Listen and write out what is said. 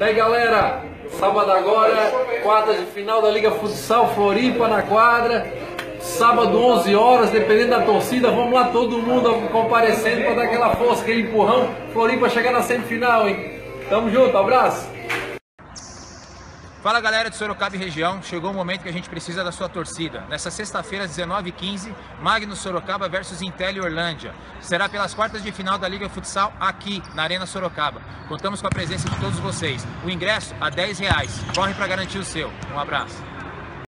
Bem, galera, sábado agora, quarta de final da Liga Futsal Floripa na quadra. Sábado, 11 horas, dependendo da torcida, vamos lá todo mundo comparecendo para dar aquela força, aquele empurrão. Floripa chegar na semifinal, hein? Tamo junto, abraço! Fala galera de Sorocaba e região, chegou o momento que a gente precisa da sua torcida. Nessa sexta-feira, às 19h15, Magno Sorocaba versus Intel Orlândia. Será pelas quartas de final da Liga Futsal aqui, na Arena Sorocaba. Contamos com a presença de todos vocês. O ingresso a 10 reais. Corre para garantir o seu. Um abraço.